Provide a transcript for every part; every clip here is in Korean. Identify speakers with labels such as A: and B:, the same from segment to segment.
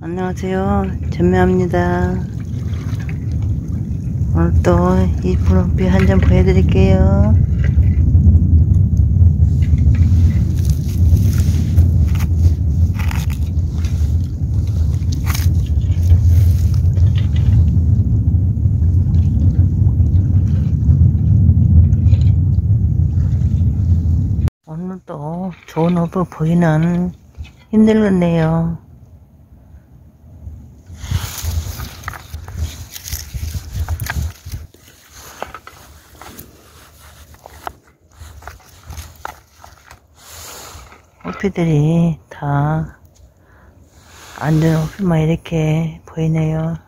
A: 안녕하세요. 전매합니다. 오늘 또 이쁜 옷비 한점 보여드릴게요. 오늘도 좋은 옷을 보이는 힘들겠네요. 호피들이 다 앉은 호피만 이렇게 보이네요.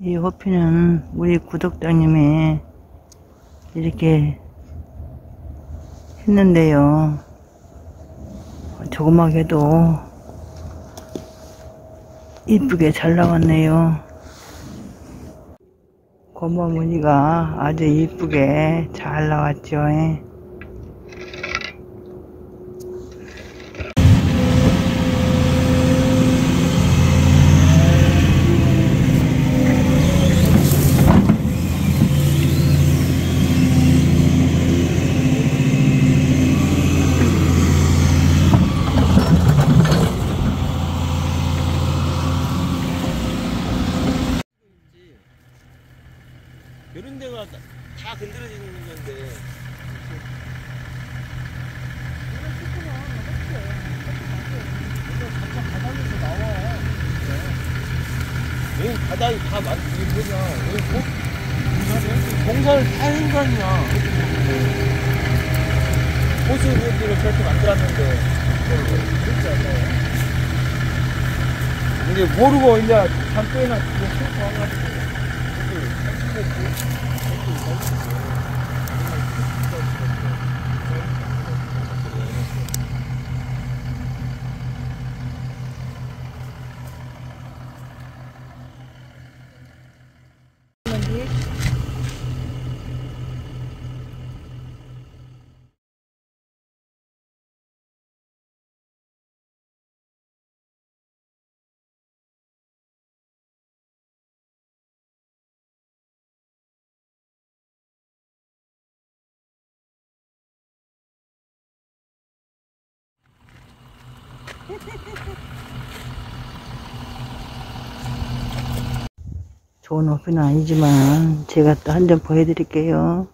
A: 이 호피는 우리 구독자님이 이렇게 했는데요. 조그맣게도 이쁘게 잘 나왔네요. 고마 무늬가 아주 이쁘게 잘 나왔죠. 예.
B: 이런 데가 다- 다 여기 바닥이 다 만, 이게 뭐냐? 여기 공, 공사를 다한거 아니야? 호수들을 저렇게 만들었는데. 그렇지 않나요? 이제 모르고 이제 잠깐이나 그거 싣고 와가지고
A: 좋은 옷은 아니지만 제가 또 한 점 보여드릴게요.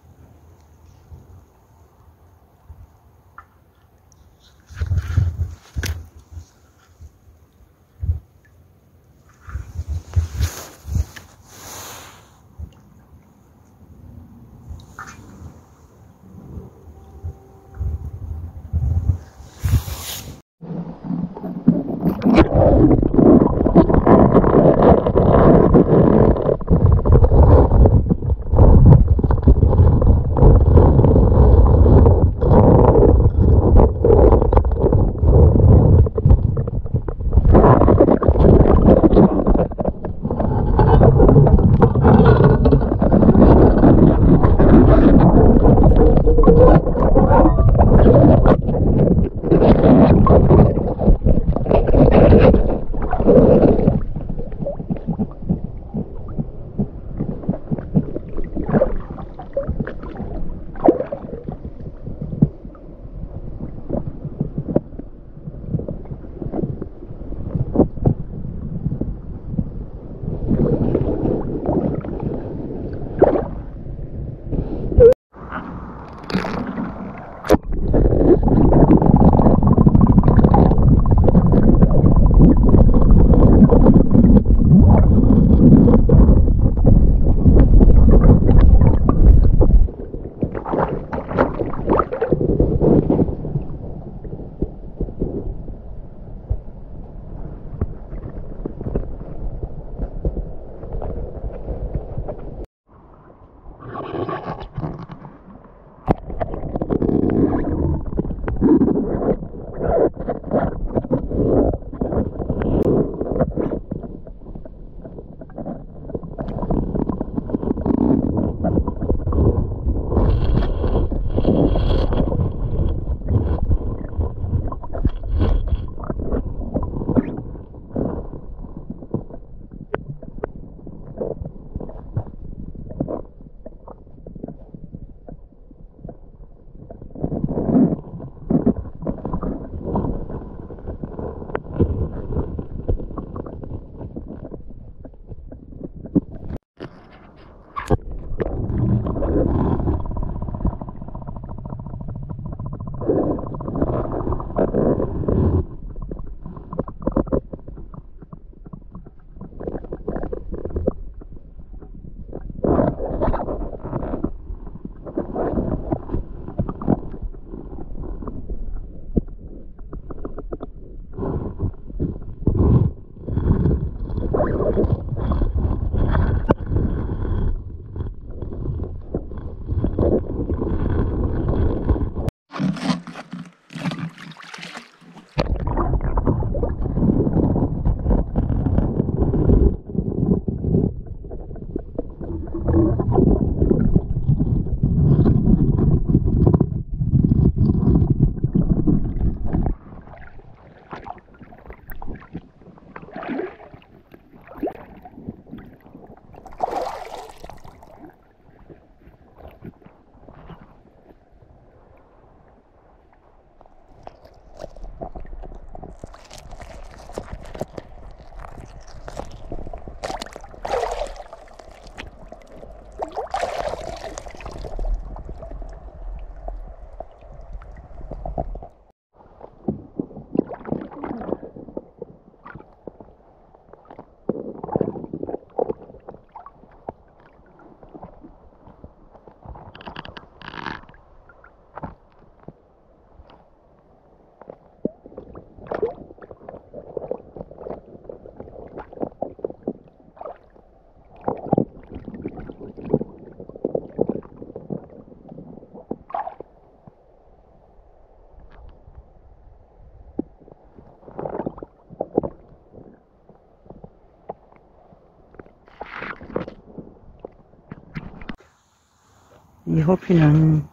A: 이 호피는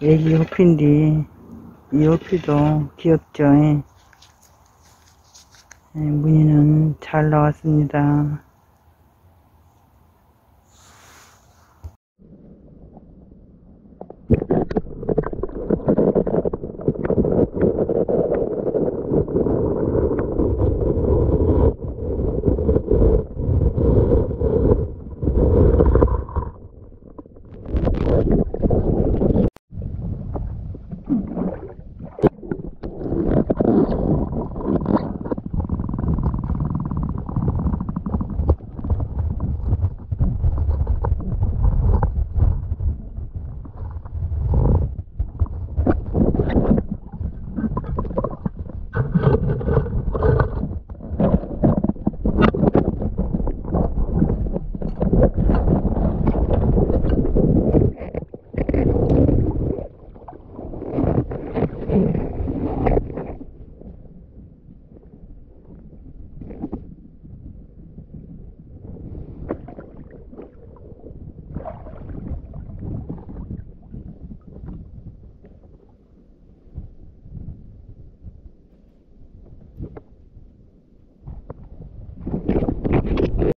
A: 애기 호피인데 이 호피도 귀엽죠. 예. 예, 무늬는 잘 나왔습니다.